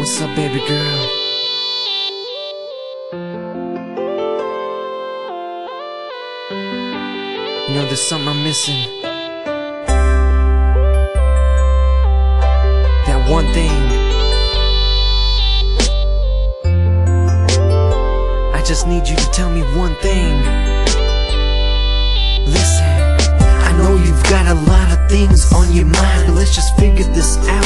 What's up, baby girl? You know, there's something I'm missing. That one thing. I just need you to tell me one thing. Listen, I know you've got a lot of things on your mind, but let's just figure this out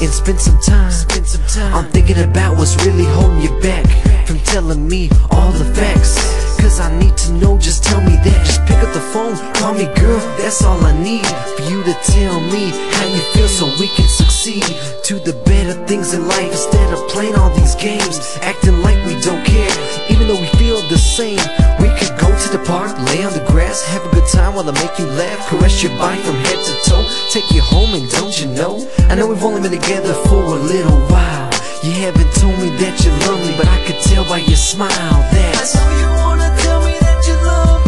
and spend some time. Spend some time. I'm thinking about what's really holding you back from telling me all the facts. Cause I need to know, just tell me that. Just pick up the phone, call me girl, that's all I need. For you to tell me how you feel so we can succeed. To the better things in life instead of playing all these games. Acting like we don't care, even though we feel the same. We could go to the park, lay on the grass, have a time while I make you laugh. Caress your body from head to toe, take you home and don't you know? I know we've only been together for a little while. You haven't told me that you love me, but I could tell by your smile that I know you wanna tell me that you love me,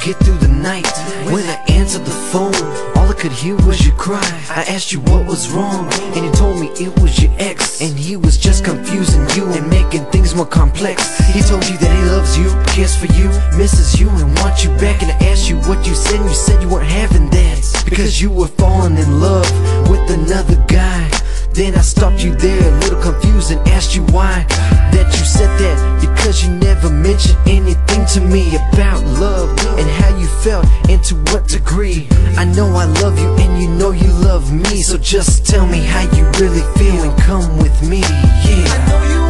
get through the night. When I answered the phone All I could hear was you cry. I asked you what was wrong And you told me it was your ex. And he was just confusing you And making things more complex. He told you that he loves you, cares for you Misses you and wants you back. And I asked you what you said And you said you weren't having that. Because you were falling in love With another guy. Then I stopped you there, a little confused, and asked you why That you said that because you never mentioned anything to me About love and how you felt and to what degree. I know I love you and you know you love me. So just tell me how you really feel and come with me, yeah